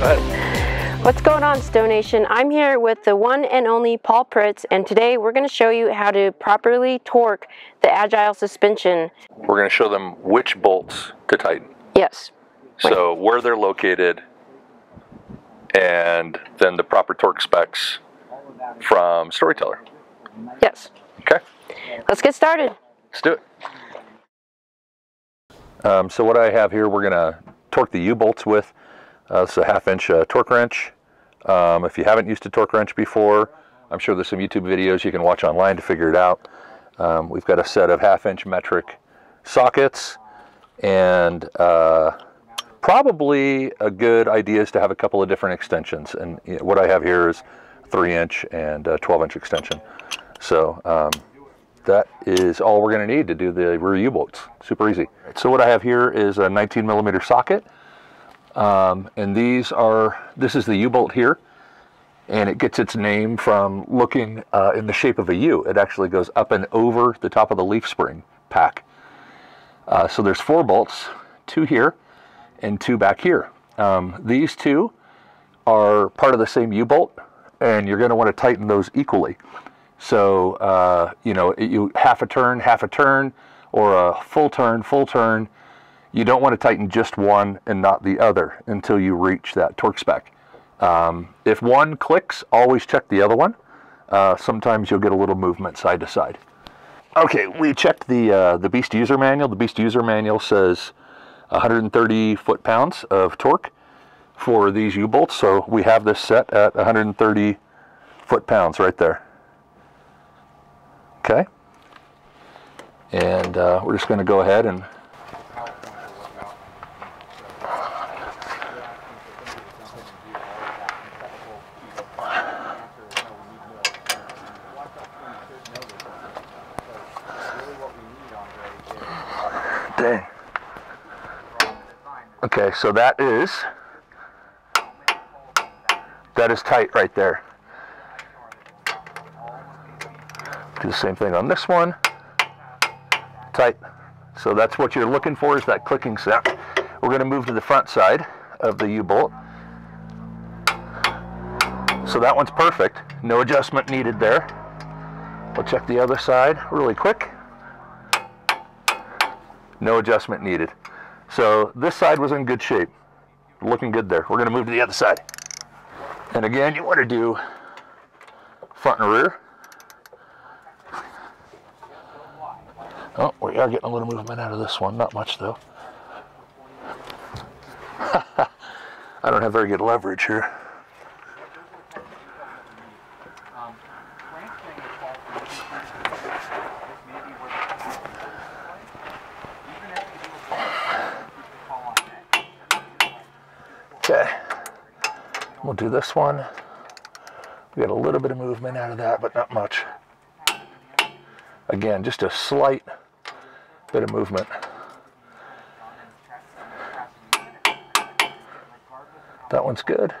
What's going on STO Nation? I'm here with the one and only Paul Pritts and today we're going to show you how to properly torque the Agile suspension. We're going to show them which bolts to tighten. Yes. So where they're located and then the proper torque specs from Storyteller. Yes. Okay, Let's get started. let's do it. Um, so what I have here, we're going to torque the U-bolts with. Uh, this is a half inch uh, torque wrench. Um, if you haven't used a torque wrench before, I'm sure there's some YouTube videos you can watch online to figure it out. Um, we've got a set of half inch metric sockets and uh, probably a good idea is to have a couple of different extensions. And you know, what I have here is three inch and uh, 12 inch extension. So um, that is all we're going to need to do the rear U-bolts. Super easy. So what I have here is a 19 millimeter socket. Um, and these are, this is the U-bolt here. And it gets its name from looking uh, in the shape of a U. It actually goes up and over the top of the leaf spring pack. Uh, so there's four bolts, two here and two back here. Um, these two are part of the same U-bolt and you're going to want to tighten those equally. So, uh, you know, you half a turn, half a turn, or a full turn, full turn. You don't want to tighten just one and not the other until you reach that torque spec. Um, if one clicks, always check the other one. Uh, sometimes you'll get a little movement side to side. Okay, we checked the uh, the Beast user manual. The Beast user manual says 130 foot-pounds of torque for these U-bolts. So we have this set at 130 foot-pounds right there. Okay. And uh, we're just going to go ahead and Okay, so that is that is tight right there. Do the same thing on this one. Tight. So that's what you're looking for is that clicking sound. We're going to move to the front side of the U-bolt. So that one's perfect. No adjustment needed there. We'll check the other side really quick. No adjustment needed. So this side was in good shape. Looking good there. We're going to move to the other side. And again, you want to do front and rear. Oh, we are getting a little movement out of this one. Not much though. I don't have very good leverage here. Okay. We'll do this one. We got a little bit of movement out of that, but not much. Again, just a slight bit of movement. That one's good.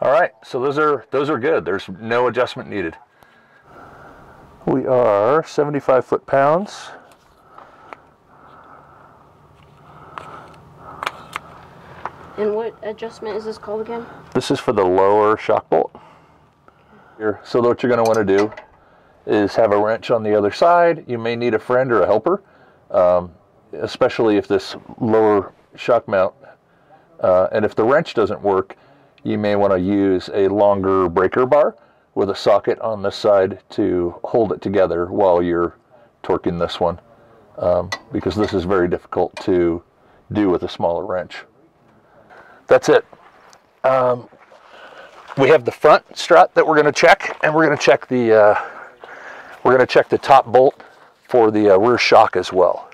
All right, so those are those are good. There's no adjustment needed. Are 75 foot pounds. And what adjustment is this called again? This is for the lower shock bolt. Here. So what you're going to want to do is have a wrench on the other side. You may need a friend or a helper, um, especially if this lower shock mount, uh, and if the wrench doesn't work, you may want to use a longer breaker bar with a socket on this side to hold it together while you're torquing this one, um, because this is very difficult to do with a smaller wrench. That's it. Um, we have the front strut that we're going to check, and we're going to check the uh, we're going to check the top bolt for the uh, rear shock as well.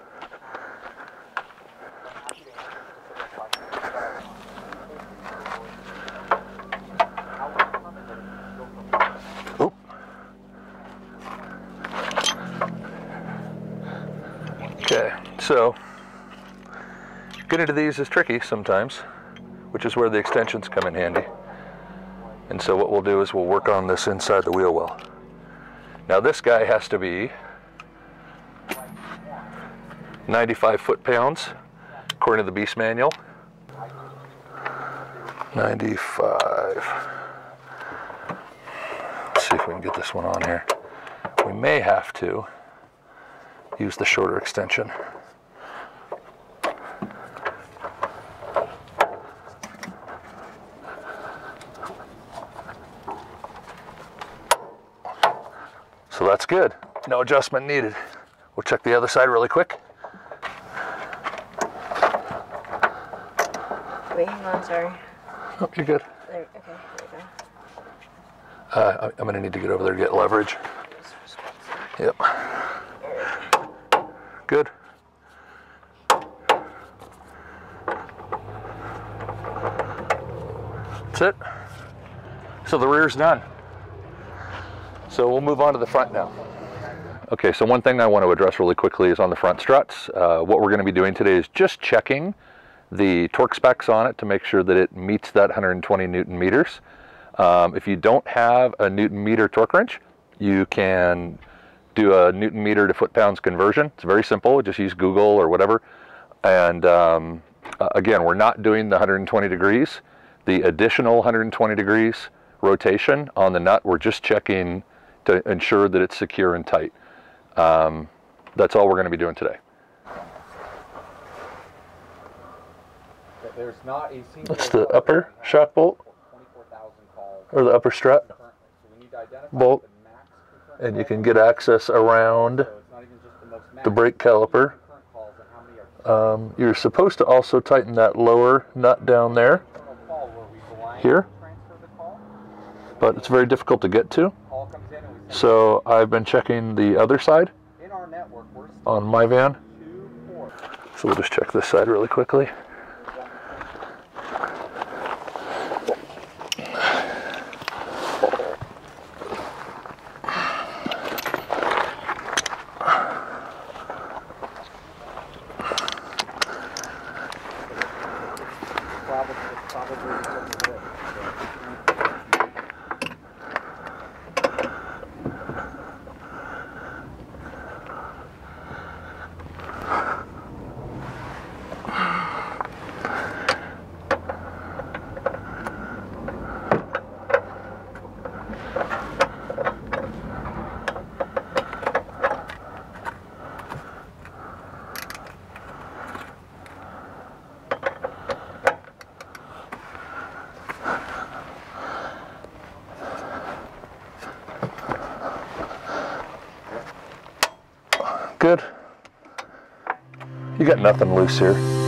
Okay, so getting to these is tricky sometimes, which is where the extensions come in handy. And so what we'll do is we'll work on this inside the wheel well. Now this guy has to be 95 foot-pounds, according to the Beast Manual. 95. Let's see if we can get this one on here. We may have to use the shorter extension. So that's good. No adjustment needed. We'll check the other side really quick. Wait, hang on, sorry. Oh, you're good. There, okay, there we go. Uh, I- I'm gonna need to get over there to get leverage. Yep. Good. That's it. So the rear's done. So we'll move on to the front now. Okay, so one thing I want to address really quickly is on the front struts. Uh, what we're going to be doing today is just checking the torque specs on it to make sure that it meets that 120 newton meters. Um, if you don't have a newton meter torque wrench, you can do a newton meter to foot pounds conversion. It's very simple. Just use Google or whatever. And um, again, we're not doing the 120 degrees. The additional 120 degrees rotation on the nut, we're just checking to ensure that it's secure and tight. Um, that's all we're going to be doing today. But There's not a single. That's the upper shock bolt Twenty-four thousand calls or the upper strut, so we need to identify Bolt. And you can get access around the brake caliper. Um, you're supposed to also tighten that lower nut down there, Here? but it's very difficult to get to. So I've been checking the other side on my van. So we'll just check this side really quickly. Probably, it's probably Good. You got nothing loose here.